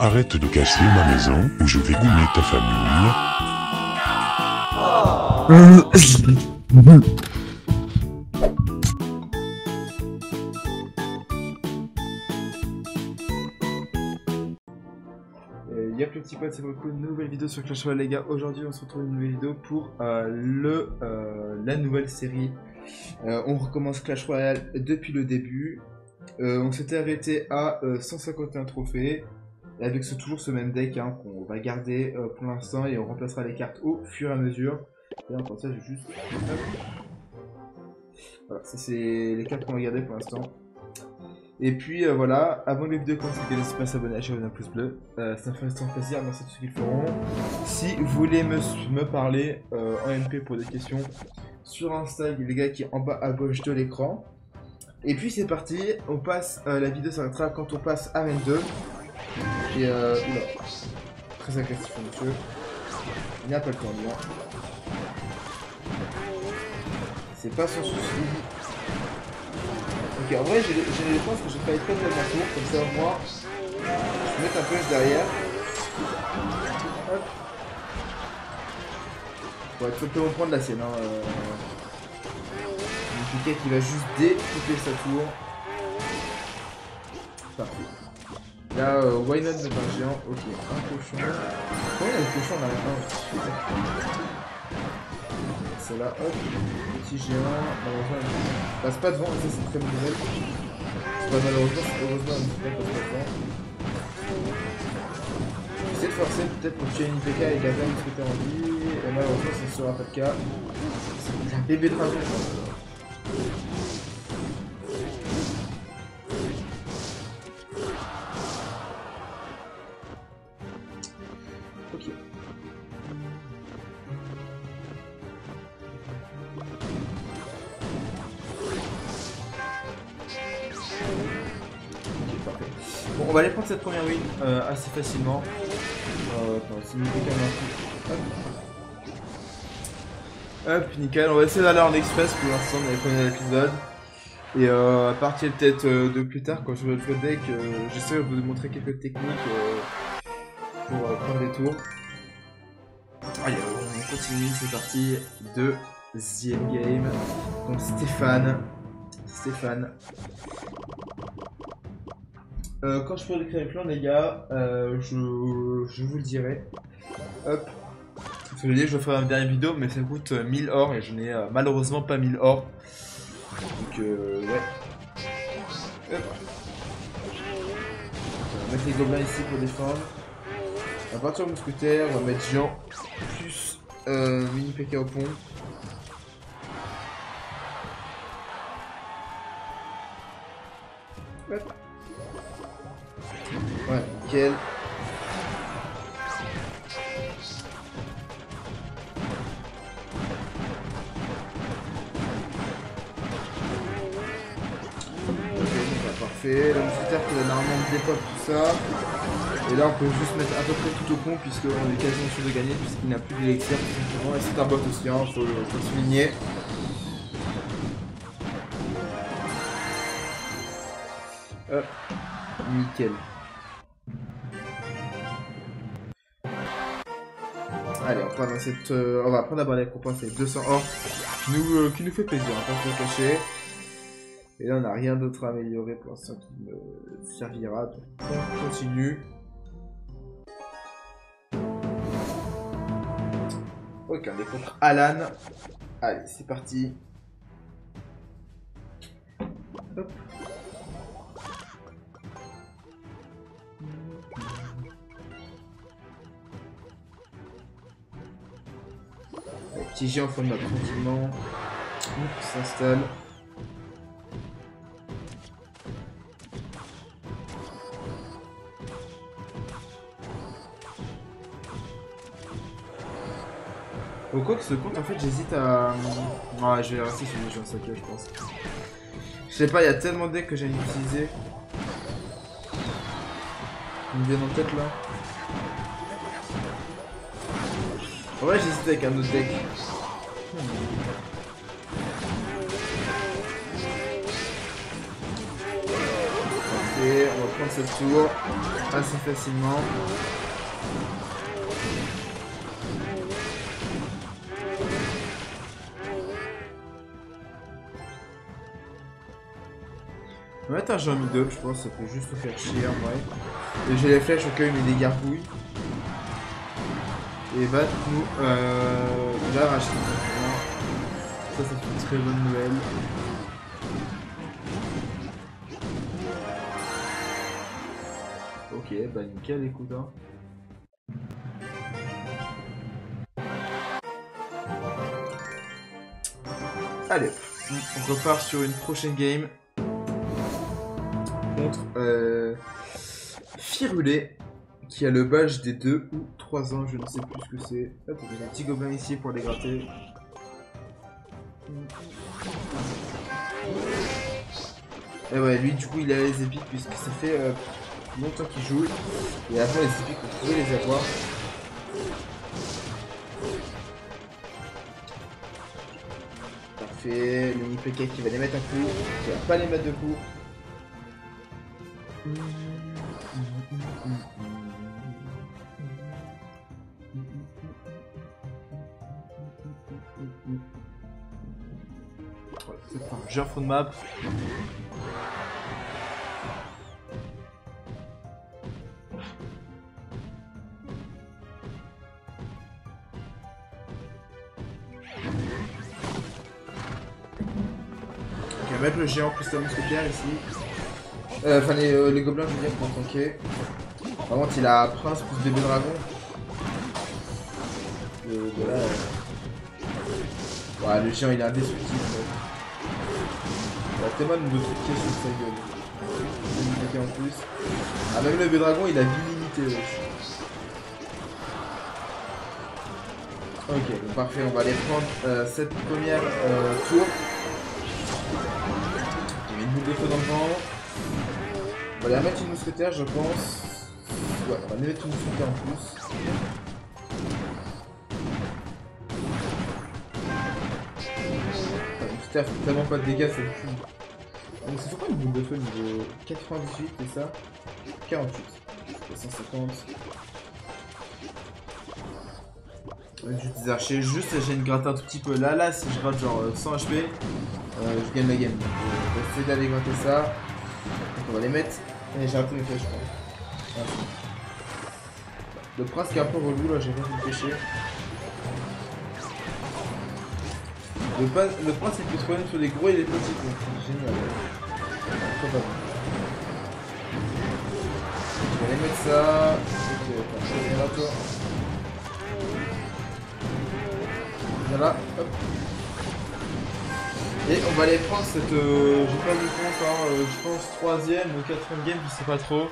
Arrête de casser ma maison ou je vais goumer ta famille. Euh, Y'a plus petit pote, c'est beaucoup nouvelle vidéo sur Clash Royale les gars. Aujourd'hui on se retrouve une nouvelle vidéo pour euh, le, euh, la nouvelle série. On recommence Clash Royale depuis le début. On s'était arrêté à euh, 151 trophées. Et avec toujours ce même deck hein, qu'on va garder euh, pour l'instant et on remplacera les cartes au fur et à mesure. Là pour ça j'ai juste... Voilà, ça c'est les cartes qu'on va garder pour l'instant. Et puis euh, voilà, avant les vidéos comme ça, n'hésitez pas à s'abonner, à lâcher un pouce bleu. Euh, ça me fait extrêmement plaisir, merci à tous ceux qui le feront. Si vous voulez me, me parler en MP pour des questions sur Insta, les gars qui est en bas à gauche de l'écran. Et puis c'est parti, on passe, la vidéo s'arrêtera quand on passe à 22. Et euh, très agressif monsieur. Il n'y a pas le temps, lui. hein. C'est pas son souci. Ok, en vrai, j'ai les penses que je vais pas ma tour, comme ça, moi, je vais mettre un punch derrière. Hop. Ouais, tout simplement prendre la sienne. Hein, euh... Piquet qui va juste découper sa tour. Parfait. Là, euh, why not un géant? Ok, un cochon. Comment il y a le cochon là c'est là, hop, petit géant, malheureusement, il passe pas devant, ça c'est très bonne malheureusement, c'est heureusement, il passe pas devant. J'essaie de forcer peut-être pour tuer une PK et garder un ce que t'as envie, et malheureusement ça ne sera pas le cas. C'est un bébé dragon. Va aller prendre cette première win euh, assez facilement. Euh, peu. Hop. Nickel. On va essayer d'aller en express pour l'instant dans les premiers épisodes. Et euh, à partir peut-être de plus tard, quand je vais le deck, j'essaie de vous montrer quelques techniques pour prendre des tours. Allez, on continue, c'est parti. Deuxième game. Donc Stéphane. Stéphane. Euh, quand je pourrai créer le clan, les gars, euh, je, je vous le dirai. Hop. Parce que je dis, je faire une dernière vidéo, mais ça coûte euh, 1000 or et je n'ai euh, malheureusement pas 1000 or. Donc, euh, ouais. Hop. On va mettre les gobelins ici pour défendre. On va partir au mousquetaire, on va mettre Jean plus euh, mini PK au pont. Hop. Ouais, nickel. Ok, bah, parfait. Le mousquetaire qui normalement dépop tout ça. Et là on peut juste mettre à peu près tout au pont puisqu'on est quasiment sûr de gagner puisqu'il n'a plus d'élixir. Et c'est un bot aussi, hein, faut, faut le souligner. Hop, nickel. Cette, euh, on va prendre d'abord les copains, c'est 200 or qui nous, euh, qui nous fait plaisir, hein, pas se cacher. Et là, on n'a rien d'autre à améliorer pour l'instant qui me servira. Donc, on continue. Ok, on est contre Alan. Allez, c'est parti. Hop. Petit géant forme tranquillement. Hop, s'installe. Au quoi que ce compte, en fait, j'hésite à. Ouais, je vais rester sur les gens sacrés, je pense. Je sais pas, il y a tellement de que j'aime utiliser. Ils me viennent en tête là. En vrai, j'hésite avec un autre deck. Parfait, on va prendre cette tour assez facilement. On va mettre un Jean 2, je pense, ça peut juste faire chier en vrai. Et j'ai les flèches au cas où il met des gargouilles. Et va nous euh, l'arracher. Ça, c'est une très bonne nouvelle. Ok, bah nickel, écoute. Hein. Allez, on repart sur une prochaine game contre euh, Firulé, qui a le badge des 2 ou 3 ans, je ne sais plus ce que c'est. Hop, il y a un petit gobelin ici pour les gratter. Et ouais, lui du coup il a les épiques puisque ça fait euh, longtemps qu'il joue. Et après les épiques, vous pouvez les avoir. Parfait, le PK qui va les mettre un coup, qui va pas les mettre de coup. De map. On va mettre le géant plus la mousquetaire ici. Euh, enfin, les, euh, les, gobelins, je veux dire, pour tanker. Par contre, il a prince plus bébé dragon. Euh, voilà. Ouais, le chien, il est indestructible. La tellement de trucs sur sa gueule. Il en plus. Ah, même le bébé dragon, il a vie limitée aussi. Ok, donc parfait, on va aller prendre euh, cette première euh, tour. Il y a une boule de feu dans le. On va aller mettre une mousquetaire, je pense. Ouais, on va mettre une mousquetaire en plus. Fait tellement pas de dégâts, c'est fou. Donc c'est pourquoi une boule de feu niveau 98 et ça? 48. 150. Juste des archers, juste j'ai une gratte un tout petit peu là, là si je rate genre 100 HP, euh, je gagne la game. Donc, euh, on va essayer d'aller gratter ça. On va les mettre et j'ai raté une flèche, je. Le prince qui est un peu relou, là, j'ai pas pu le pêcher. Le, le, prince, il peut se prendre sur les gros et les petits, donc c'est génial. Pas. Je vais aller mettre ça. Ok, parfait, viens là, toi. Viens là, hop. Et on va aller prendre cette, euh, j'ai pas vu compte, hein, euh, je pense troisième ou quatrième game, je sais pas trop.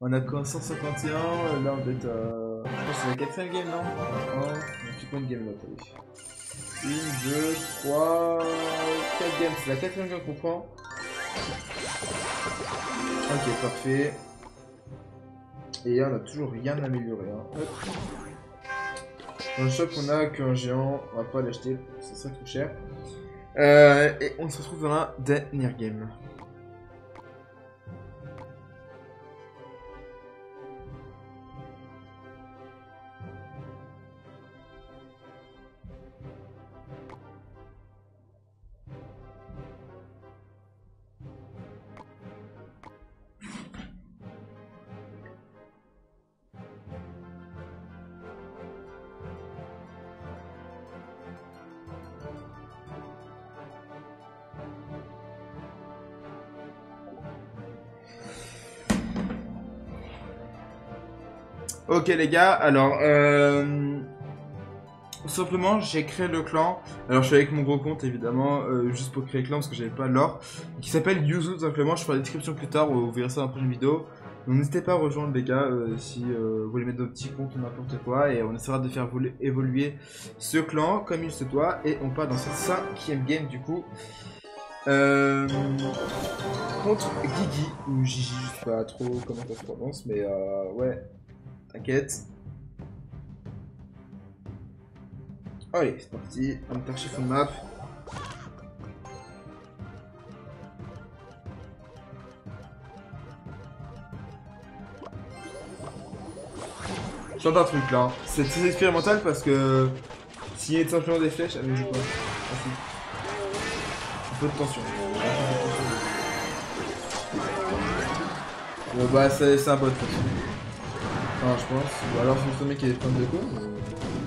On a quoi 151, euh, là on doit être euh, je pense que c'est la quatrième game non? Non, tu comptes game là, t'as Une, deux, trois, quatre games, c'est la quatrième game qu'on prend. Ok, parfait. Et on a toujours rien amélioré. Hein. Dans le shop, on a qu'un géant, on va pas l'acheter, ça serait trop cher. Euh, et on se retrouve dans la dernière game. Ok les gars, alors euh, simplement j'ai créé le clan. Alors je suis avec mon gros compte évidemment, euh, juste pour créer le clan parce que j'avais pas l'or, qui s'appelle Yuzu simplement. Je ferai la description plus tard, vous verrez ça dans la prochaine vidéo. Donc n'hésitez pas à rejoindre les gars euh, si vous voulez mettre d'autres petits comptes ou n'importe quoi et on essaiera de faire évoluer ce clan comme il se doit et on part dans cette cinquième game du coup. contre Gigi ou Gigi, je sais pas trop comment ça se prononce mais ouais T'inquiète. Allez, c'est parti. On part sur map. Je tente un truc là. C'est très expérimental parce que s'il y a simplement des flèches, elle ne joue pas. Un peu de tension. Bon bah c'est un bot. Enfin je pense. Ou alors c'est le mec qui a des de coups.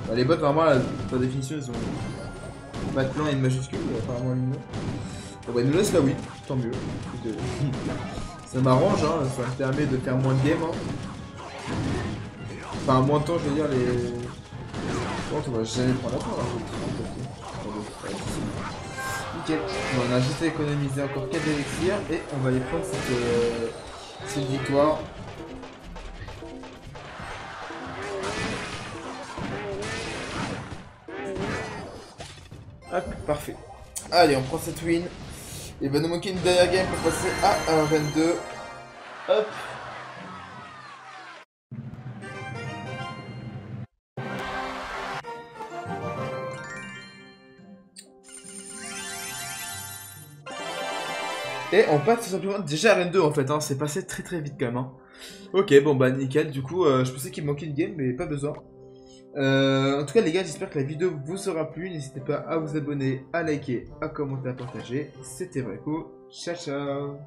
Bah, les bots vraiment par définition ils ont pas de plan et une majuscule, apparemment lumineux. Bon bah nous laisse la oui, tant mieux. Ça m'arrange hein, ça me permet de faire moins de game hein. Enfin moins de temps je veux dire les. On va jamais prendre la là. Nickel. Bon, on a juste économisé encore 4 élixirs et on va aller prendre cette, euh, cette victoire. Hop, parfait. Allez, on prend cette win. Il va nous manquer une dernière game pour passer à 22. Hop. Et on passe tout simplement déjà à Rennes 2 en fait, hein. c'est passé très très vite quand même. Hein. Ok, bon bah nickel, du coup euh, je pensais qu'il manquait une game mais pas besoin. Euh, en tout cas les gars, j'espère que la vidéo vous aura plu, n'hésitez pas à vous abonner, à liker, à commenter, à partager. C'était Vreco, ciao ciao